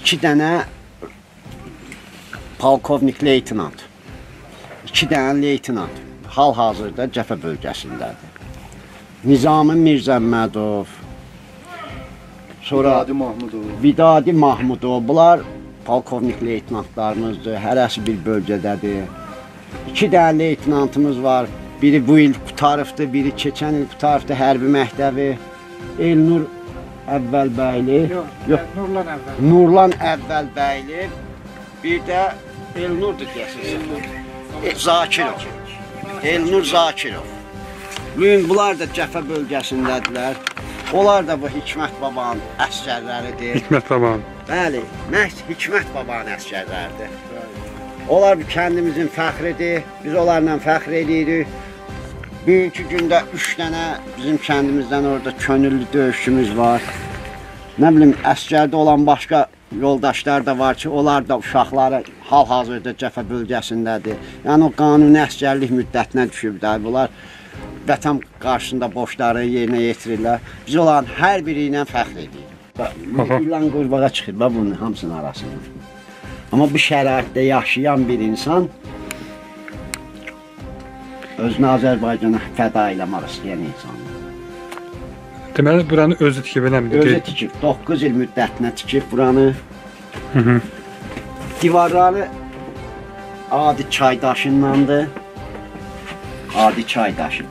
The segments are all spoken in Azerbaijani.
iki dənə polkovnik leytenant. İki dənə leytenant hal-hazırda cəbhə bölgəsindədir. Nizami Mirzəmmədov, sonra Adi Mahmudov. Vidadi Mahmudov, bunlar polkovnik leytenantlarımızdır. Hərəsi bir bölgədədir. İki dənə leytenantımız var. Biri bu il qutarıbdı, biri keçən il qutarıbdı hərbi məktəbi. Elnur Əvvəlbəyli. Yox, Yox. Nurlan əvvəl. Nurlan Əvvəlbəyli. Bir də Elnurdur deyəsən. E, Zakirov. Elnur Zakirov. Bu gün bunlar da Cəfə bölgəsindədirlər. Onlar da bu Hikmət babanın əsgərləridir. Hikmət babanın. Bəli, məhz Hikmət babanın əsgərləridir. Onlar bu kəndimizin fəxridir. Biz onlarla fəxr edirik. Bugünkü gündə 3 dənə bizim kəndimizdən orada könüllü döyüşçümüz var. Nə bilim, əsgərdə olan başqa yoldaşlar da var ki, onlar da uşaqları hal-hazırda Cəfə bölgəsindədir. Yəni o qanuni əsgərlik müddətinə düşüblər. Bunlar vətən qarşısında borcları yerinə yetirirlər. Biz onların hər biri ilə fəxr edirik. İlan qurbağa çıxır bax bunun hamısının arasında. Amma bu şəraitdə yaşayan bir insan özünü Azərbaycana fəda eləmək istəyən insandır. Deməli buranı özü tikib eləmir. Özü tikib, 9 il müddətinə tikib buranı. Hı hı. Divarları adi çay daşındandır. Adi çay daşı.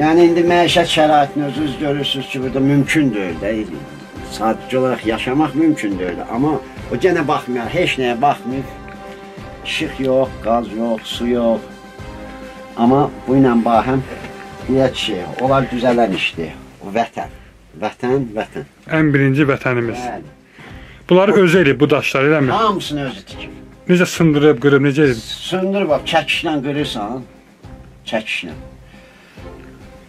Yəni indi məişət şəraitini özünüz görürsünüz ki, burada mümkün deyil də. Sadəcə olaraq yaşamaq mümkün deyil. Amma o yenə baxmayar, heç nəyə baxmır. İşıq yox, qaz yox, su yox. Amma bu ilə bahəm deyək ki, onlar düzələn işdir. O vətən. Vətən, vətən. Ən birinci vətənimiz. Bəli. Bunları özü eləyib bu daşları eləmir. Hamısını özü tikib. Necə sındırıb, qırıb, necə edib? Sındır bax, çəkişlə qırırsan, çəkişlə.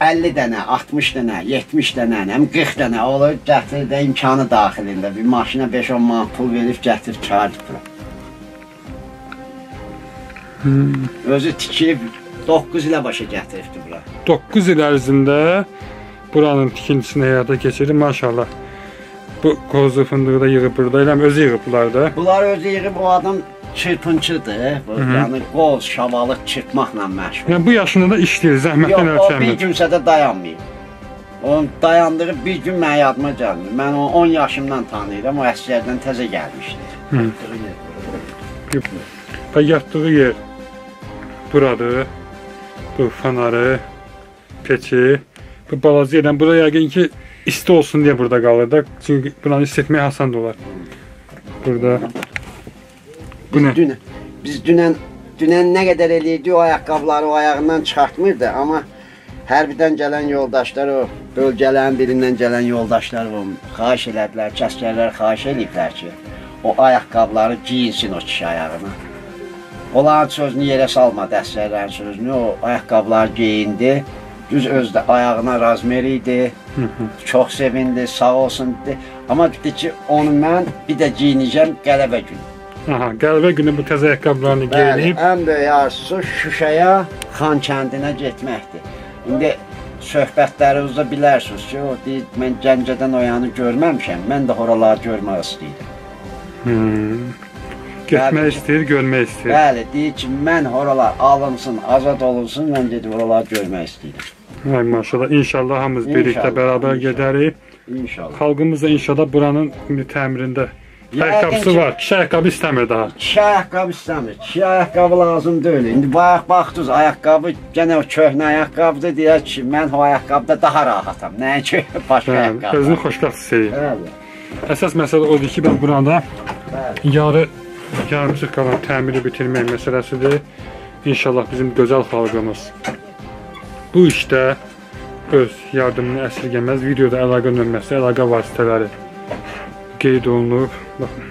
50 dənə, 60 dənə, 70 dənə, həm 40 dənə olur, gətirir də imkanı daxilində. Bir maşına 5-10 manat pul verib gətirib çıxardır bura. Özü tikib 9 ilə başa gətiribdi bura. 9 il ərzində buranın tikintisini həyata keçirib maşallah. Bu qozu fındığı da yığıb burada eləmir, özü yığıb bunlar da. Bunlar özü yığıb o adam çırpınçıdır. Bu, yəni qoz, şavalıq çırpmaqla məşğul. Yəni bu yaşında da işləyir, zəhmətdən Yox, o bir ölçəmir. günsə də dayanmayıb. Onun dayandığı bir gün mənə yadıma gəlmir. Mən onu 10 yaşımdan tanıyıram, o əsgərdən təzə gəlmişdi. Və yatdığı yer buradır. Bu fanarı, peçi. Bu balaca yerdən bura yəqin ki isti olsun deyə burada qalır da. Çünki buranı isitmək asan da olar. Burada. Bu Biz nə? Dünən, biz dünən dünən nə qədər eləyirdi o ayaqqabıları o ayağından çıxartmırdı, amma hərbidən gələn yoldaşlar o bölgələrin birindən gələn yoldaşlar o xahiş elədilər, kəskərlər xahiş eləyiblər ki, o ayaqqabıları giyinsin o kişi ayağına. Onların sözünü yerə salmadı, əsgərlərin sözünü, o ayaqqabıları geyindi. Düz özdə ayağına razmer idi. Çox sevindi, sağ olsun dedi. Amma dedi ki, onu mən bir də giyinəcəm qələbə günü. Aha, qəlbə günü bu təzə ayaqqabılarını Bəli, geyinib ən böyük arzusu Şuşaya, Xan kəndinə getməkdir. İndi söhbətlərinizdə bilərsiniz ki, o deyir, mən Gəncədən o yanı görməmişəm, mən də oraları görmək istəyirəm. hmm, getmək istəyir, görmək istəyir. Bəli, deyir ki, mən oralar alınsın, azad olunsun, mən gedib oraları görmək istəyirəm. Ay maşallah, inşallah hamımız birlikdə bərabər inşallah. gedərik. İnşallah. Xalqımız da inşallah buranın təmirində ayaqqabısı var. Kişi ayaqqabı istəmir daha. Kişi ayaqqabı istəmir. Kişi ayaqqabı lazım deyil. İndi bayaq baxdınız, ayaqqabı gənə o köhnə ayaqqabıdır deyək ki, mən o ayaqqabıda daha rahatam. Nəinki başqa Bəli, ayaqqabı. özünü xoşbəxt hiss edir. Bəli, Əsas məsələ odur ki, biz burada bəli. yarı yarımçıq qalan təmiri bitirmək məsələsidir. İnşallah bizim gözəl xalqımız bu işdə öz yardımını əsirgəməz. Videoda əlaqə nömrəsi, əlaqə vasitələri qeyd olunub. Baxın.